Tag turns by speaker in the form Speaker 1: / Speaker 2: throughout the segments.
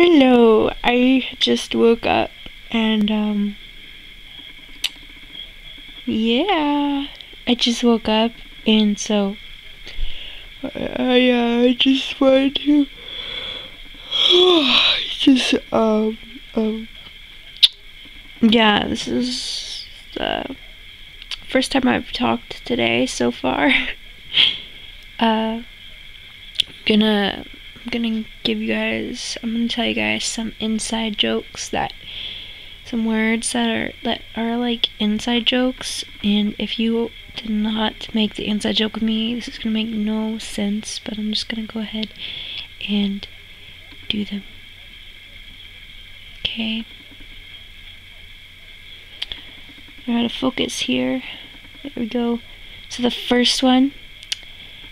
Speaker 1: Hello, I just woke up and um yeah, I just woke up and so I uh, I just wanted to just um um yeah, this is the first time I've talked today so far. uh gonna I'm gonna give you guys I'm gonna tell you guys some inside jokes that some words that are that are like inside jokes. And if you did not make the inside joke with me this is gonna make no sense but I'm just gonna go ahead and do them. Okay. I'm to focus here. There we go. So the first one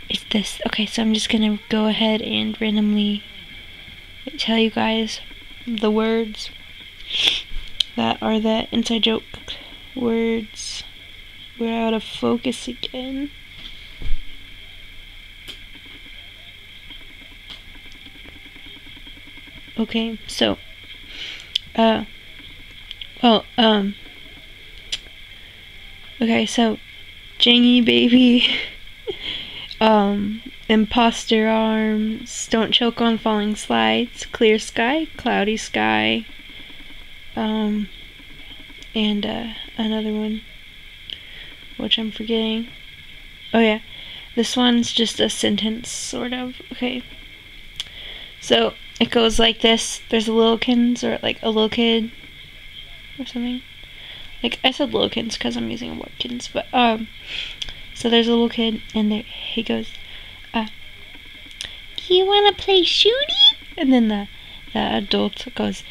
Speaker 1: is this. Okay, so I'm just gonna go ahead and randomly tell you guys the words that are the inside joke words. We're out of focus again. Okay, so, uh, well, um, okay, so, Jangy baby. Um, imposter arms, don't choke on falling slides, clear sky, cloudy sky, um, and uh, another one, which I'm forgetting. Oh yeah, this one's just a sentence, sort of. Okay. So it goes like this. There's a little kids, or like a little kid, or something. Like I said, little kids because I'm using kids, but um. So there's a little kid, and there, he goes, uh, "Do you want to play shooty?" And then the the adult goes,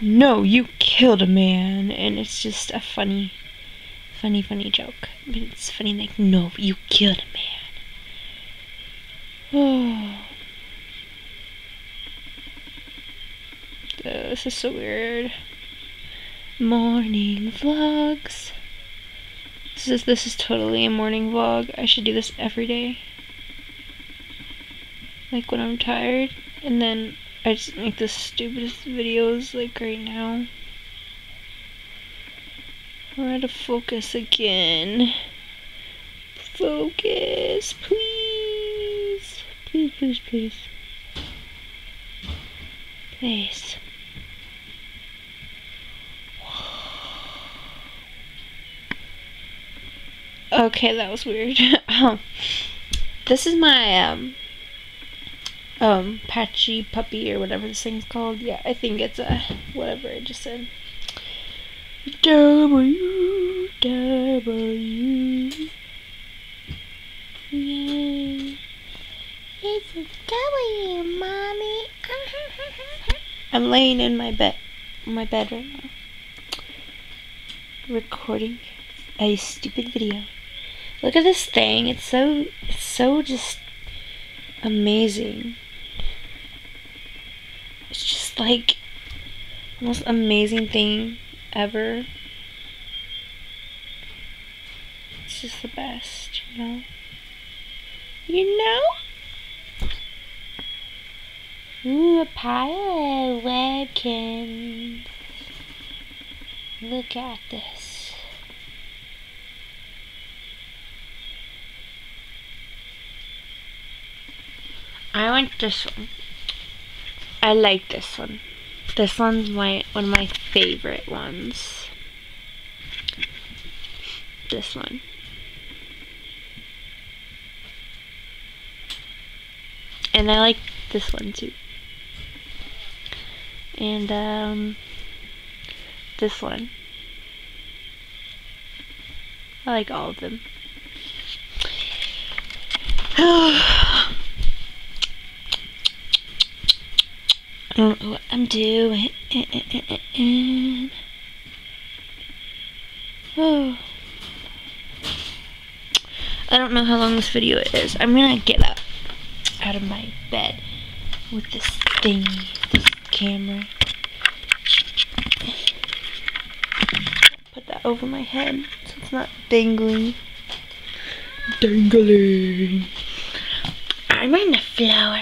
Speaker 1: "No, you killed a man," and it's just a funny, funny, funny joke. But it's funny like, "No, you killed a man." Oh. This is so weird. Morning vlogs. This is this is totally a morning vlog. I should do this every day. Like when I'm tired and then I just make the stupidest videos like right now. We're out of focus again. Focus, please. Please, please, please. Please. Okay, that was weird. um, this is my um um patchy puppy or whatever this thing's called. Yeah, I think it's a whatever I just said. W W. Yeah. It's a W, mommy. I'm laying in my bed, my bed right now, recording a stupid video. Look at this thing. It's so, it's so just amazing. It's just like the most amazing thing ever. It's just the best, you know? You know? Ooh, a pile of Webkinz. Look at this. I want this one. I like this one. This one's my one of my favorite ones. This one. And I like this one too. And um this one. I like all of them. I don't know what I'm doing. Oh. I don't know how long this video is. I'm gonna get up out of my bed with this thing, this camera. Put that over my head so it's not dangling. Dangling. I'm on the floor.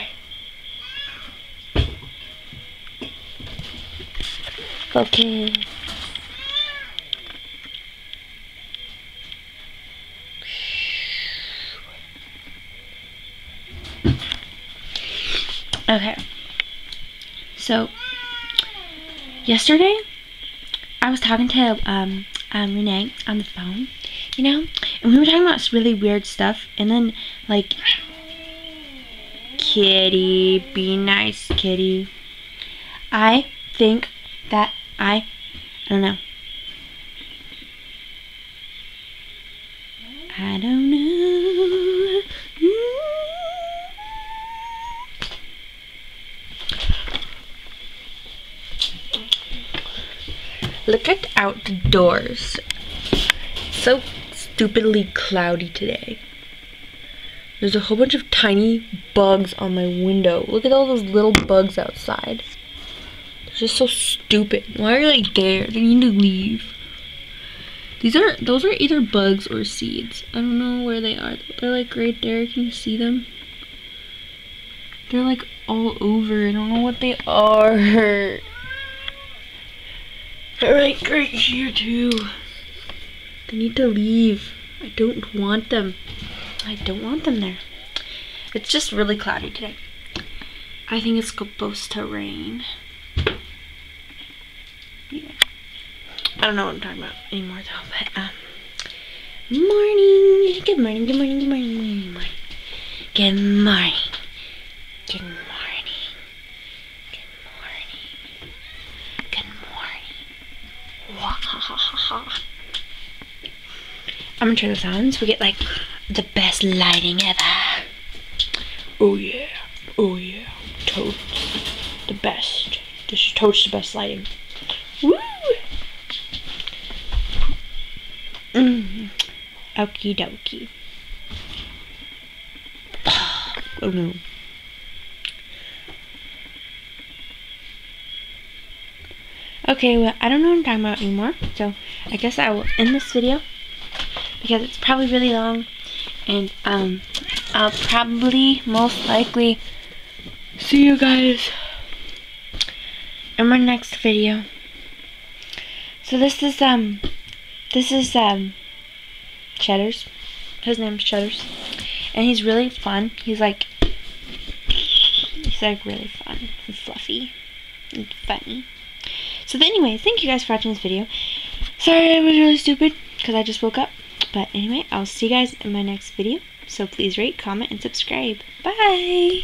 Speaker 1: Focus. Okay. So, yesterday, I was talking to um, um, Renee on the phone, you know, and we were talking about really weird stuff, and then, like, kitty, be nice, kitty. I think that I, I don't know. I don't know. Look at outdoors. So stupidly cloudy today. There's a whole bunch of tiny bugs on my window. Look at all those little bugs outside. Just so stupid. Why are they there? They need to leave. These are, those are either bugs or seeds. I don't know where they are. They're like right there. Can you see them? They're like all over. I don't know what they are. They're like right here too. They need to leave. I don't want them. I don't want them there. It's just really cloudy today. I think it's supposed to rain. Yeah. I don't know what I'm talking about anymore though, but um morning. Good morning, good morning, good morning, good morning. Good morning. Good morning. Good morning. Good morning. I'm gonna turn this on so we get like the best lighting ever. Oh yeah. Oh yeah. Totes. The best. This is totes the best lighting. Okie dokie. Oh no. Okay, well, I don't know what I'm talking about anymore, so I guess I will end this video because it's probably really long, and um, I'll probably, most likely, see you guys in my next video. So this is, um, this is, um, Cheddars. His name's Cheddars. And he's really fun. He's like, he's like really fun and fluffy and funny. So anyway, thank you guys for watching this video. Sorry I was really stupid because I just woke up. But anyway, I'll see you guys in my next video. So please rate, comment, and subscribe. Bye!